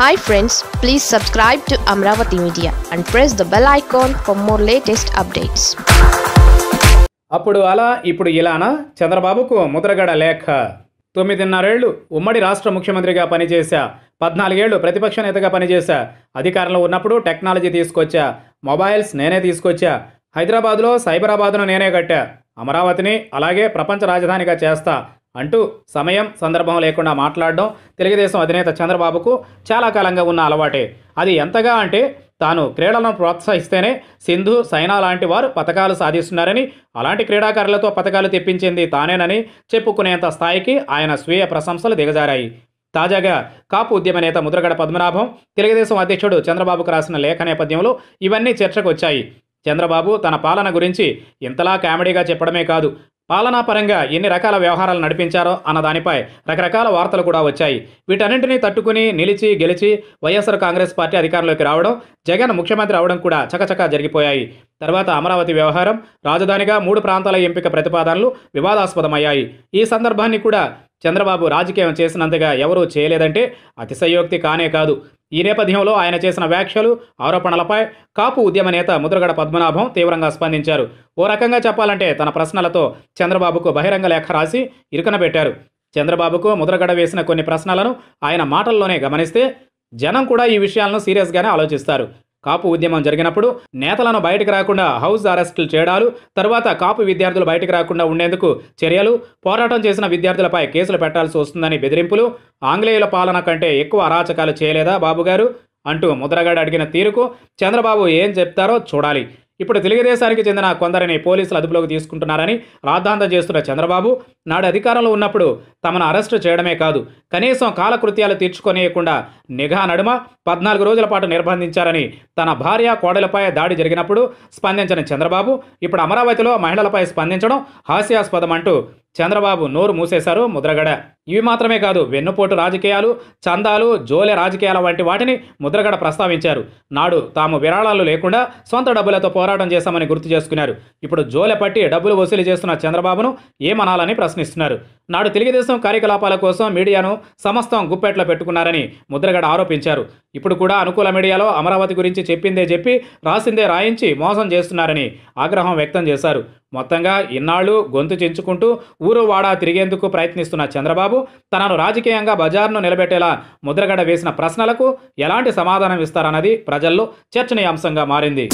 Hi friends please subscribe to Amaravati media and press the bell icon for more latest updates అప్పుడు అలా ఇప్పుడు ఇలానా? చంద్రబాబుకు ముద్రగడ లేఖ. తొమ్మిదిన్నరేళ్ళు ఉమ్మడి రాష్ట్ర ముఖ్యమంత్రిగా పనిచేశా. పద్నాలుగేళ్ళు ప్రతిపక్ష నేతగా పనిచేశా. అధికారంలో ఉన్నప్పుడు టెక్నాలజీ తీసుకొచ్చా. మొబైల్స్ నేనే తీసుకొచ్చా. హైదరాబాద్లో సైబరాబాద్ను నేనే కట్టా. అమరావతిని అలాగే ప్రపంచ రాజధానిగా చేస్తా. అంటూ సమయం సందర్భం లేకుండా మాట్లాడడం తెలుగుదేశం అధినేత చంద్రబాబుకు చాలా కాలంగా ఉన్న అలవాటే. అది ఎంతగా అంటే తాను క్రీడలను ప్రోత్సహిస్తేనే సింధు సైనా లాంటి వారు పథకాలు సాధిస్తున్నారని అలాంటి క్రీడాకారులతో పథకాలు తెప్పించింది తానేనని చెప్పుకునేంత స్థాయికి ఆయన స్వీయ ప్రశంసలు దిగజారాయి. తాజాగా కాపు ఉద్యమ నేత ముద్రగడ పద్మనాభం తెలుగుదేశం అధ్యక్షుడు చంద్రబాబుకు రాసిన లేఖ నేపథ్యంలో ఇవన్నీ చర్చకు వచ్చాయి. చంద్రబాబు తన పాలన గురించి ఇంతలా కామెడీగా చెప్పడమే కాదు పాలనాపరంగా ఎన్ని రకాల వ్యవహారాలు నడిపించారో అన్న దానిపై రకరకాల వార్తలు కూడా వచ్చాయి. వీటన్నింటినీ తట్టుకుని నిలిచి గెలిచి వైఎస్ఆర్ కాంగ్రెస్ పార్టీ అధికారంలోకి రావడం జగన్ ముఖ్యమంత్రి అవడం కూడా చకచకా జరిగిపోయాయి. తర్వాత అమరావతి వ్యవహారం రాజధానిగా మూడు ప్రాంతాల ఎంపిక ప్రతిపాదనలు వివాదాస్పదమయ్యాయి. ఈ సందర్భాన్ని కూడా చంద్రబాబు రాజకీయం చేసినంతగా ఎవరూ చేయలేదంటే అతిశయోక్తి కానే కాదు. ఈ నేపథ్యంలో ఆయన చేసిన వ్యాఖ్యలు ఆరోపణలపై కాపు ఉద్యమ నేత ముద్రగడ పద్మనాభం తీవ్రంగా స్పందించారు. ఓ రకంగా చెప్పాలంటే తన ప్రశ్నలతో చంద్రబాబుకు బహిరంగ లేఖ రాసి ఇరుకనబెట్టారు చంద్రబాబుకు ముద్రగడ వేసిన కొన్ని ప్రశ్నలను ఆయన మాటల్లోనే గమనిస్తే జనం కూడా ఈ విషయాలను సీరియస్గానే ఆలోచిస్తారు. కాపు ఉద్యమం జరిగినప్పుడు నేతలను బయటకు రాకుండా హౌస్ అరెస్టులు చేయడాలు తర్వాత కాపు విద్యార్థులు బయటకు రాకుండా ఉండేందుకు చర్యలు పోరాటం చేసిన విద్యార్థులపై కేసులు పెట్టాల్సి వస్తుందని బెదిరింపులు ఆంగ్లేయుల పాలన కంటే ఎక్కువ అరాచకాలు చేయలేదా బాబుగారు? అంటూ ముద్రగాడు అడిగిన తీరుకు చంద్రబాబు ఏం చెప్తారో చూడాలి. ఇప్పుడు తెలుగుదేశానికి చెందిన కొందరిని పోలీసులు అదుపులోకి తీసుకుంటున్నారని రాద్ధాంతం చేస్తున్న చంద్రబాబు నాడు అధికారంలో ఉన్నప్పుడు తమను అరెస్టు చేయడమే కాదు కనీసం కాలకృత్యాలు తీర్చుకొనియకుండా నిఘా నడుమ పద్నాలుగు రోజుల పాటు నిర్బంధించారని తన భార్య కోడలపై దాడి జరిగినప్పుడు స్పందించిన చంద్రబాబు ఇప్పుడు అమరావతిలో మహిళలపై స్పందించడం హాస్యాస్పదం అంటూ చంద్రబాబు నోరు మూసేశారు ముద్రగడ. ఇవి మాత్రమే కాదు వెన్నుపోటు రాజకీయాలు చందాలు జోలె రాజకీయాల వంటి వాటిని ముద్రగడ ప్రస్తావించారు. నాడు తాము విరాళాలు లేకుండా సొంత డబ్బులతో పోరాటం చేశామని గుర్తు చేసుకున్నారు. ఇప్పుడు జోలె పట్టి డబ్బులు వసూలు చేస్తున్న చంద్రబాబును ఏమనాలని ప్రశ్నిస్తున్నారు. నాడు తెలుగుదేశం కార్యకలాపాల కోసం మీడియాను సమస్తం గుప్పెట్లో పెట్టుకున్నారని ముద్రగడ ఆరోపించారు. ఇప్పుడు కూడా అనుకూల మీడియాలో అమరావతి గురించి చెప్పిందే చెప్పి రాసిందే రాయించి మోసం చేస్తున్నారని ఆగ్రహం వ్యక్తం చేశారు. మొత్తంగా ఇన్నాళ్ళు గొంతు చెంచుకుంటూ ఊరు వాడా తిరిగేందుకు ప్రయత్నిస్తున్న చంద్రబాబు తనను రాజకీయంగా బజార్ను నిలబెట్టేలా ముద్రగడ వేసిన ప్రశ్నలకు ఎలాంటి సమాధానం ఇస్తారన్నది ప్రజల్లో చర్చనీయాంశంగా మారింది.